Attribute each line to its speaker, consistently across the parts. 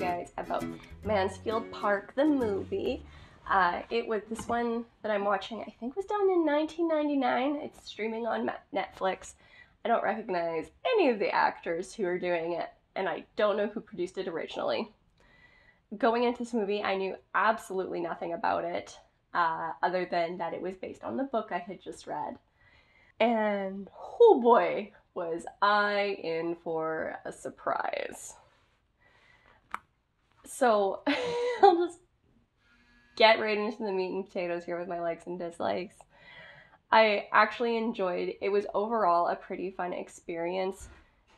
Speaker 1: guys about Mansfield Park, the movie. Uh, it was this one that I'm watching, I think was done in 1999. It's streaming on Netflix. I don't recognize any of the actors who are doing it, and I don't know who produced it originally. Going into this movie, I knew absolutely nothing about it, uh, other than that it was based on the book I had just read. And oh boy, was I in for a surprise. So I'll just get right into the meat and potatoes here with my likes and dislikes. I actually enjoyed it was overall a pretty fun experience.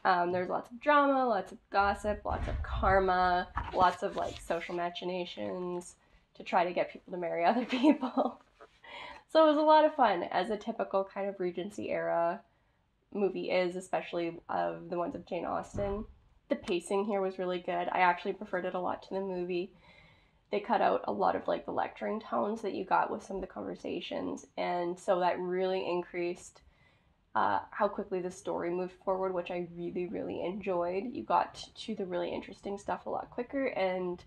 Speaker 1: Um, there's lots of drama, lots of gossip, lots of karma, lots of like social machinations to try to get people to marry other people. so it was a lot of fun as a typical kind of Regency era movie is, especially of the ones of Jane Austen. The pacing here was really good. I actually preferred it a lot to the movie. They cut out a lot of like the lecturing tones that you got with some of the conversations, and so that really increased uh, how quickly the story moved forward, which I really, really enjoyed. You got to the really interesting stuff a lot quicker, and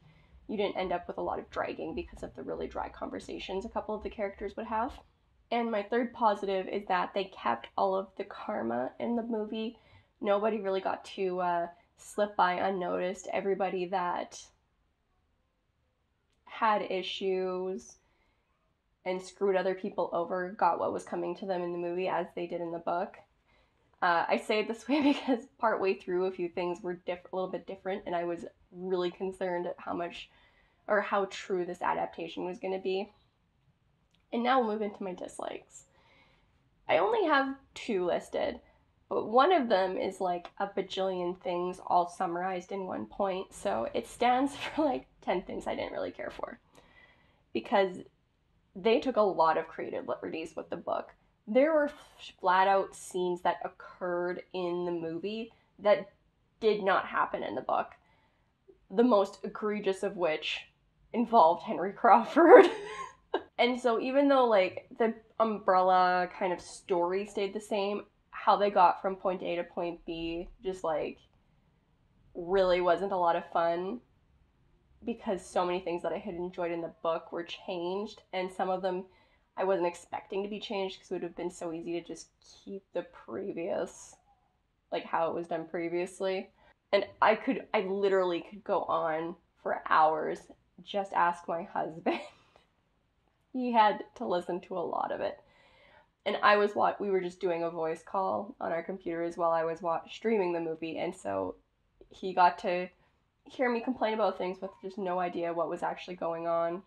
Speaker 1: you didn't end up with a lot of dragging because of the really dry conversations a couple of the characters would have. And my third positive is that they kept all of the karma in the movie. Nobody really got to uh, slip by unnoticed. Everybody that had issues and screwed other people over got what was coming to them in the movie as they did in the book. Uh, I say it this way because partway through, a few things were diff- a little bit different, and I was really concerned at how much or how true this adaptation was going to be. And now we'll move into my dislikes. I only have two listed, but one of them is like a bajillion things all summarized in one point. So it stands for like 10 things I didn't really care for. Because they took a lot of creative liberties with the book. There were flat out scenes that occurred in the movie that did not happen in the book. The most egregious of which involved Henry Crawford. and so even though like the umbrella kind of story stayed the same, how they got from point A to point B just like really wasn't a lot of fun because so many things that I had enjoyed in the book were changed and some of them I wasn't expecting to be changed because it would have been so easy to just keep the previous like how it was done previously. And I could I literally could go on for hours just ask my husband. he had to listen to a lot of it. And I was what we were just doing a voice call on our computers while I was streaming the movie, and so he got to hear me complain about things with just no idea what was actually going on.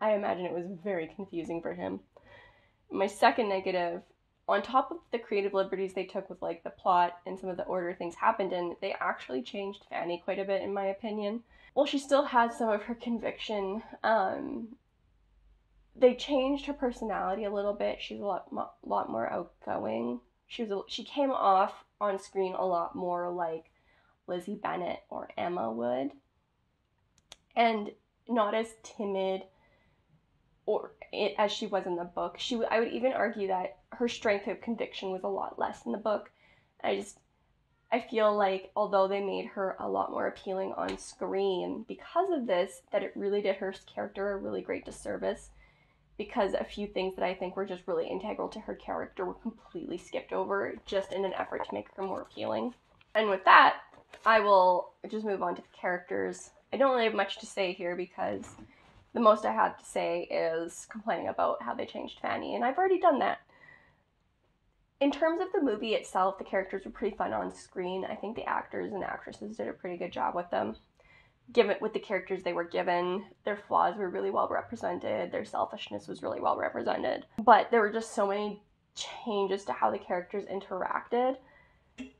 Speaker 1: I imagine it was very confusing for him. My second negative, on top of the creative liberties they took with like the plot and some of the order things happened in, they actually changed Fanny quite a bit in my opinion well, she still had some of her conviction. Um, they changed her personality a little bit. She's a lot, mo- lot more outgoing. She was, a, she came off on screen a lot more like Lizzie Bennet or Emma would, and not as timid or it, as she was in the book. She, I would even argue that her strength of conviction was a lot less in the book. I just I feel like although they made her a lot more appealing on screen because of this, that it really did her character a really great disservice because a few things that I think were just really integral to her character were completely skipped over just in an effort to make her more appealing. And with that, I will just move on to the characters. I don't really have much to say here because the most I have to say is complaining about how they changed Fanny, and I've already done that in terms of the movie itself, the characters were pretty fun on screen. I think the actors and actresses did a pretty good job with them. Given with the characters they were given, their flaws were really well represented, their selfishness was really well represented. But there were just so many changes to how the characters interacted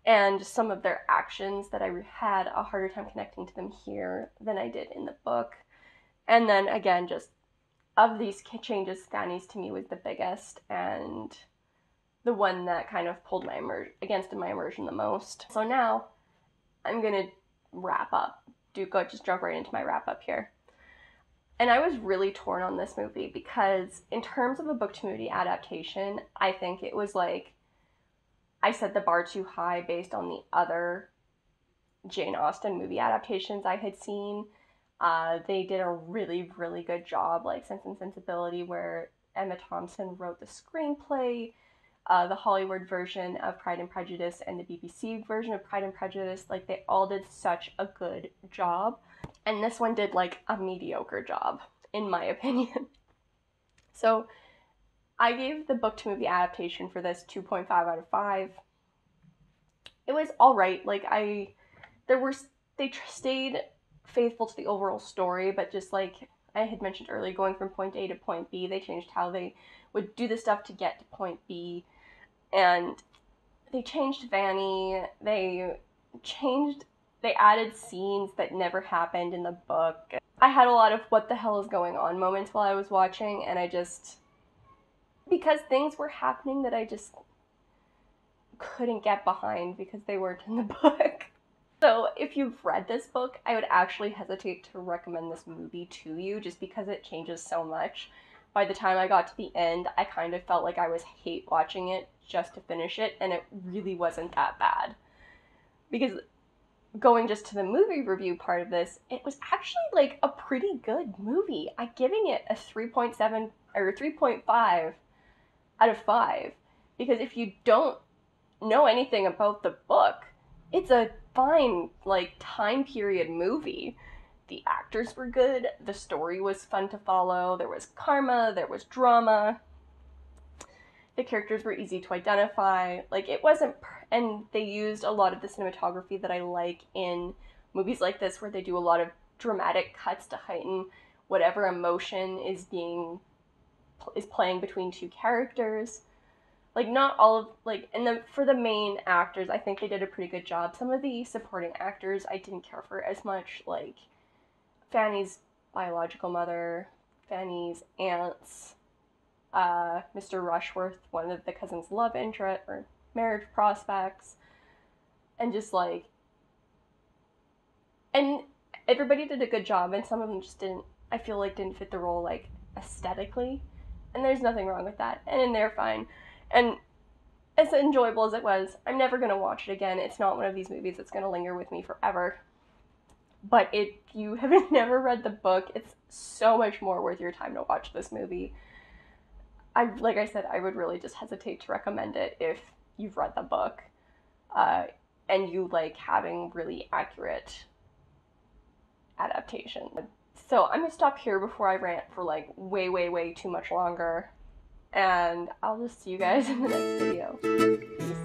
Speaker 1: and some of their actions that I had a harder time connecting to them here than I did in the book. And then again, just of these changes, Fanny's to me was the biggest and the one that kind of pulled my immer- against my immersion the most. So now I'm gonna wrap up. Do go just jump right into my wrap up here. And I was really torn on this movie because in terms of a book to movie adaptation, I think it was like I set the bar too high based on the other Jane Austen movie adaptations I had seen. Uh, they did a really, really good job, like Sense and Sensibility, where Emma Thompson wrote the screenplay, uh, the Hollywood version of Pride and Prejudice, and the BBC version of Pride and Prejudice. Like, they all did such a good job. And this one did, like, a mediocre job, in my opinion. so, I gave the book to movie adaptation for this 2.5 out of 5. It was alright. Like, I. There were. They stayed faithful to the overall story, but just like I had mentioned earlier, going from point A to point B, they changed how they would do the stuff to get to point B. And they changed Fanny. They changed, they added scenes that never happened in the book. I had a lot of what the hell is going on moments while I was watching, and I just, because things were happening that I just couldn't get behind because they weren't in the book. So, if you've read this book, I would actually hesitate to recommend this movie to you just because it changes so much. By the time I got to the end, I kind of felt like I was hate watching it just to finish it, and it really wasn't that bad. Because going just to the movie review part of this, it was actually like a pretty good movie. I'm giving it a 3.7 or 3.5 out of 5 because if you don't know anything about the book, it's a fine like time period movie. The actors were good, the story was fun to follow, there was karma, there was drama. The characters were easy to identify. Like it wasn't and they used a lot of the cinematography that I like in movies like this where they do a lot of dramatic cuts to heighten whatever emotion is being is playing between two characters. Like not all of like and the for the main actors i think they did a pretty good job. Some of the supporting actors i didn't care for as much like fanny's biological mother fanny's aunts uh, mr rushworth one of the cousins love interest or marriage prospects and just like and everybody did a good job and some of them just didn't i feel like didn't fit the role like aesthetically and there's nothing wrong with that and they're fine and as enjoyable as it was, I'm never to watch it again. It's not one of these movies that's to linger with me forever. But if you have never read the book, it's so much more worth your time to watch this movie. I like I said, I would really just hesitate to recommend it if you've read the book, uh, and you like having really accurate adaptation. So I'm gonna stop here before I rant for like way, way, way too much longer and I'll just see you guys in the next video. Peace.